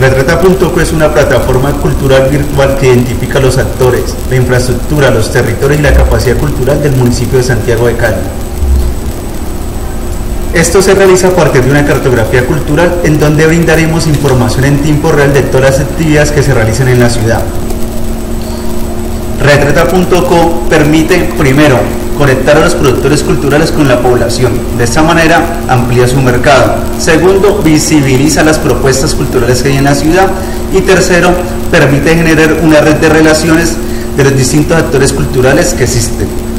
Retrata.co es una plataforma cultural virtual que identifica los actores, la infraestructura, los territorios y la capacidad cultural del municipio de Santiago de Cali. Esto se realiza a partir de una cartografía cultural en donde brindaremos información en tiempo real de todas las actividades que se realicen en la ciudad. Retrata.co permite, primero, conectar a los productores culturales con la población. De esta manera amplía su mercado. Segundo, visibiliza las propuestas culturales que hay en la ciudad. Y tercero, permite generar una red de relaciones de los distintos actores culturales que existen.